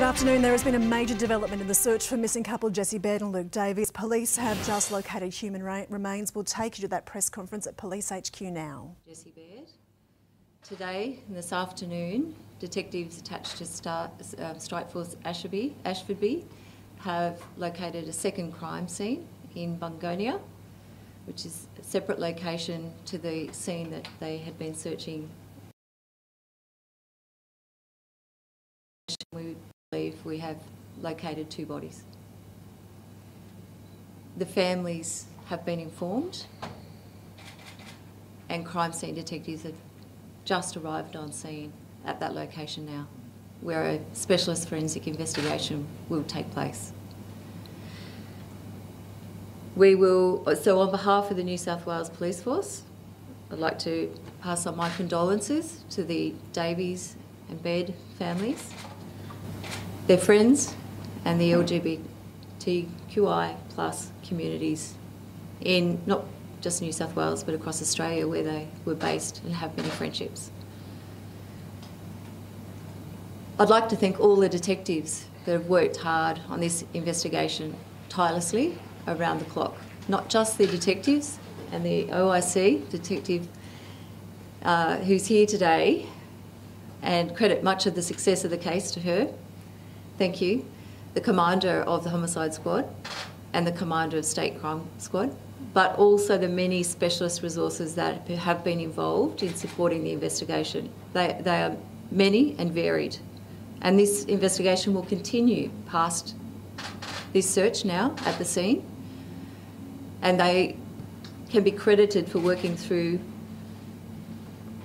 Good afternoon. There has been a major development in the search for missing couple Jesse Baird and Luke Davies. Police have just located human remains. We'll take you to that press conference at Police HQ now. Jesse Baird. Today and this afternoon, detectives attached to Star, uh, Strike Force Ashby, Ashfordby have located a second crime scene in Bungonia, which is a separate location to the scene that they had been searching. We believe we have located two bodies. The families have been informed and crime scene detectives have just arrived on scene at that location now where a specialist forensic investigation will take place. We will, so on behalf of the New South Wales Police Force, I'd like to pass on my condolences to the Davies and Baird families their friends and the LGBTQI plus communities in not just New South Wales but across Australia where they were based and have many friendships. I'd like to thank all the detectives that have worked hard on this investigation tirelessly around the clock. Not just the detectives and the OIC detective uh, who's here today and credit much of the success of the case to her, thank you, the commander of the homicide squad and the commander of state crime squad, but also the many specialist resources that have been involved in supporting the investigation. They, they are many and varied. And this investigation will continue past this search now at the scene. And they can be credited for working through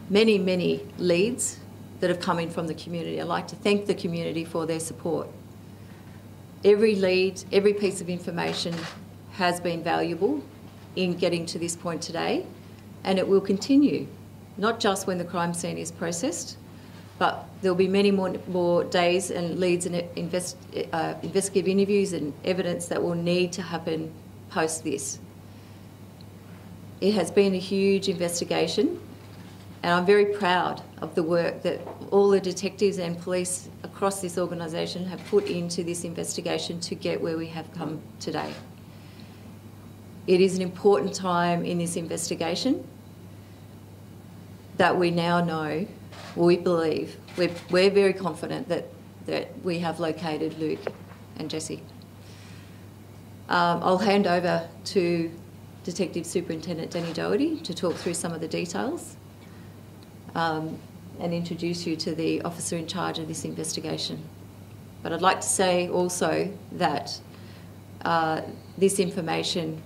many, many leads that have come in from the community. I'd like to thank the community for their support. Every lead, every piece of information has been valuable in getting to this point today, and it will continue, not just when the crime scene is processed, but there'll be many more, more days and leads and invest, uh, investigative interviews and evidence that will need to happen post this. It has been a huge investigation and I'm very proud of the work that all the detectives and police across this organisation have put into this investigation to get where we have come today. It is an important time in this investigation that we now know, we believe, we're, we're very confident that, that we have located Luke and Jesse. Um, I'll hand over to Detective Superintendent Danny Doherty to talk through some of the details um, and introduce you to the officer in charge of this investigation. But I'd like to say also that uh, this information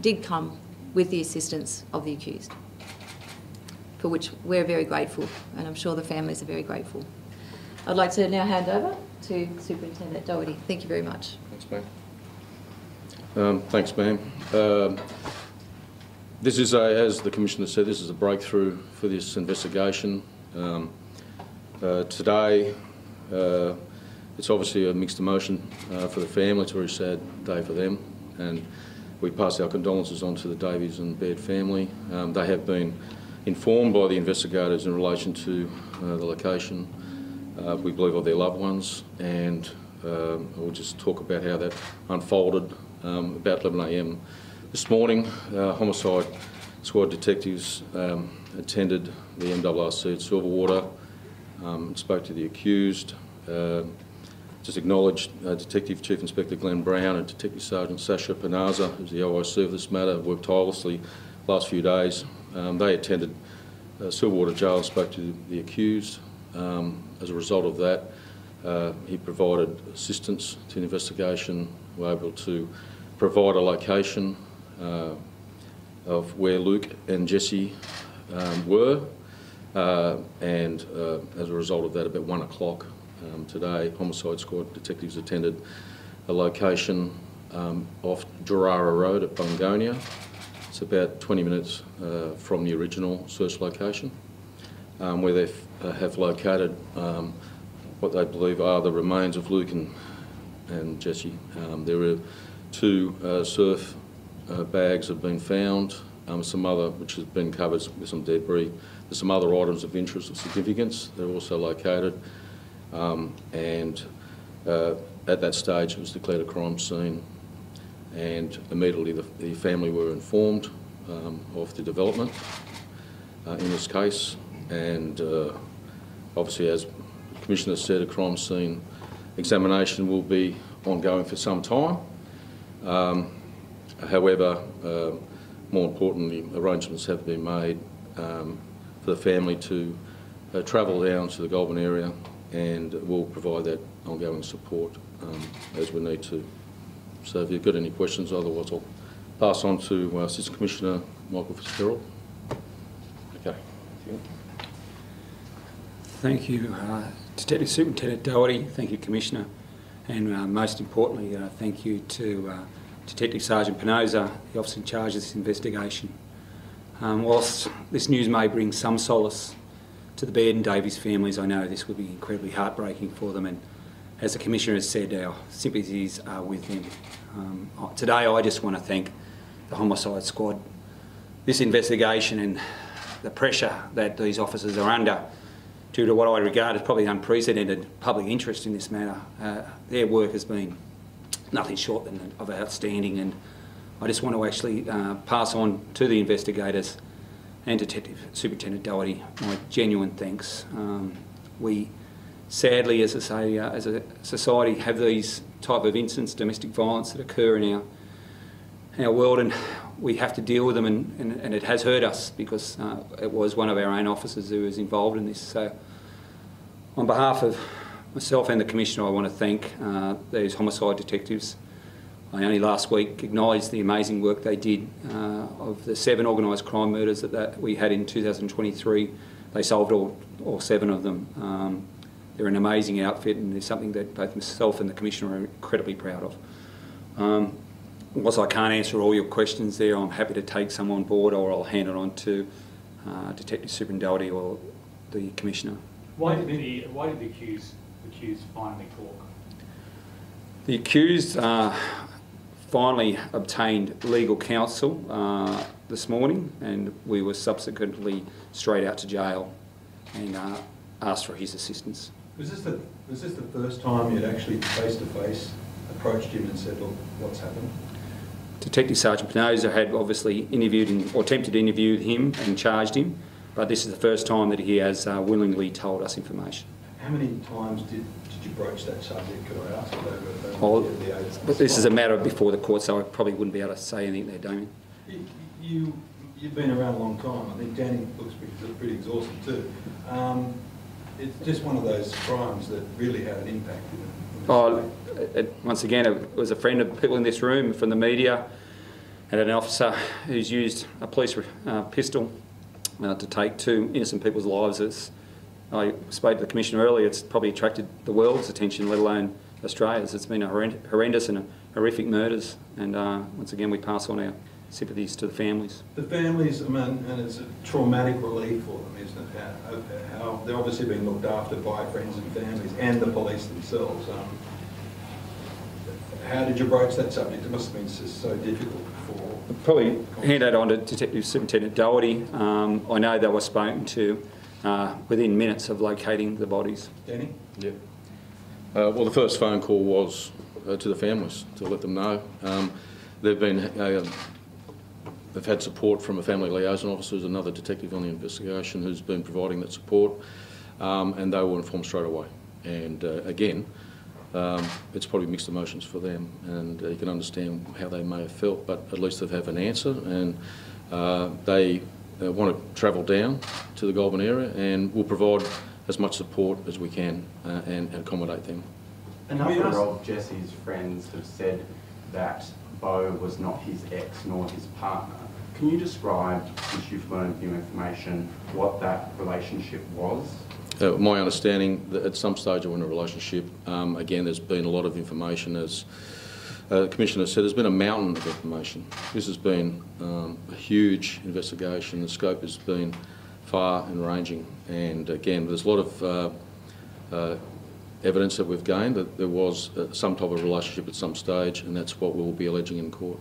did come with the assistance of the accused, for which we're very grateful, and I'm sure the families are very grateful. I'd like to now hand over to Superintendent Doherty. Thank you very much. Thanks, ma'am. Um, thanks, ma'am. Um, this is, a, as the Commissioner said, this is a breakthrough for this investigation. Um, uh, today, uh, it's obviously a mixed emotion uh, for the family. It's a very sad day for them. And we pass our condolences on to the Davies and Baird family. Um, they have been informed by the investigators in relation to uh, the location, uh, we believe, of their loved ones. And um, we'll just talk about how that unfolded um, about 11am this morning, uh, homicide squad detectives um, attended the MRRC at Silverwater, um, spoke to the accused, uh, just acknowledged uh, Detective Chief Inspector Glenn Brown and Detective Sergeant Sasha Panaza, who's the OIC of this matter, worked tirelessly last few days. Um, they attended uh, Silverwater Jail, spoke to the accused. Um, as a result of that, uh, he provided assistance to the investigation, We were able to provide a location uh, of where Luke and Jesse um, were. Uh, and uh, as a result of that, about one o'clock um, today, homicide squad detectives attended a location um, off Jerrara Road at Bungonia. It's about 20 minutes uh, from the original search location, um, where they have located um, what they believe are the remains of Luke and, and Jesse. Um, there are two uh, surf uh, bags have been found, um, some other, which has been covered with some debris. There's some other items of interest of significance that are also located. Um, and Uh, At that stage, it was declared a crime scene, and immediately the the family were informed um, of the development uh, in this case, and uh, obviously, as the Commissioner said, a crime scene examination will be ongoing for some time. Um, However, uh, more importantly, arrangements have been made um, for the family to uh, travel down to the Goulburn area and we'll provide that ongoing support um, as we need to. So if you've got any questions, otherwise I'll pass on to uh, Assistant Commissioner Michael Fitzgerald. Okay. Thank you, uh, Detective Superintendent Doherty. Thank you, Commissioner. And uh, most importantly, uh, thank you to uh, Detective Sergeant Pinoza, the officer in charge of this investigation. Um, whilst this news may bring some solace to the Baird and Davies families, I know this will be incredibly heartbreaking for them. And as the Commissioner has said, our sympathies are with them. Um, today, I just want to thank the Homicide Squad. This investigation and the pressure that these officers are under due to what I regard as probably unprecedented public interest in this matter. Uh, their work has been nothing short than of outstanding and I just want to actually uh, pass on to the investigators and Detective Superintendent Doherty my genuine thanks. Um, we sadly, as I say, uh, as a society have these type of incidents, domestic violence that occur in our, our world and we have to deal with them and, and, and it has hurt us because uh, it was one of our own officers who was involved in this. So on behalf of myself and the Commissioner, I want to thank uh, these homicide detectives. I only last week acknowledged the amazing work they did uh, of the seven organised crime murders that, that, we had in 2023. They solved all, all seven of them. Um, they're an amazing outfit and it's something that both myself and the Commissioner are incredibly proud of. Um, whilst I can't answer all your questions there, I'm happy to take some on board or I'll hand it on to uh, Detective Superintendent or the Commissioner. Why did the, why did the accused, accused finally talk? The accused uh, finally obtained legal counsel uh, this morning and we were subsequently straight out to jail and uh, asked for his assistance. Was this the, was this the first time you'd actually face-to-face approached him and said, look, what's happened? Detective Sergeant Penosa had obviously interviewed him, or attempted to interview him and charged him, but this is the first time that he has uh, willingly told us information. How many times did, did you broach that subject, could I ask? Over, over Oh, the, but this is a matter before the court, so I probably wouldn't be able to say anything there, Damien. You, you, you've been around a long time. I think Danny looks pretty, pretty exhausted too. Um, it's just one of those crimes that really had an impact in. Oh, it, once again, it was a friend of people in this room from the media and an officer who's used a police uh, pistol uh, to take two innocent people's lives. It's, I spoke to the Commissioner earlier, it's probably attracted the world's attention, let alone Australia's. It's been a horrendous and a horrific murders and uh, once again we pass on our sympathies to the families. The families, I mean, and it's a traumatic relief for them, isn't it? How, how they're obviously being looked after by friends and families and the police themselves. Um, how did you broach that subject? It must have been so difficult for... Probably hand that on to Detective Superintendent Doherty. Um, I know they were spoken to uh, within minutes of locating the bodies. Danny? Yeah. Uh, well, the first phone call was uh, to the families to let them know. Um, they've been uh, they've had support from a family liaison officer, who's another detective on the investigation, who's been providing that support, um, and they were informed straight away. And uh, again, um, it's probably mixed emotions for them, and uh, you can understand how they may have felt, but at least they have an answer, and uh, they uh, want to travel down to the Goulburn area, and we'll provide as much support as we can uh, and, and accommodate them. A number of Jesse's friends have said that Beau was not his ex nor his partner. Can you describe, since you've learned new information, what that relationship was? Uh, my understanding that at some stage of in a relationship, um, again, there's been a lot of information as uh, the Commissioner said, there's been a mountain of information. This has been um, a huge investigation. The scope has been far and ranging. And again, there's a lot of uh, uh, evidence that we've gained that there was uh, some type of relationship at some stage, and that's what we'll be alleging in court.